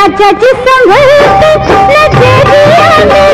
चाचा जी संभल नचेगी हमें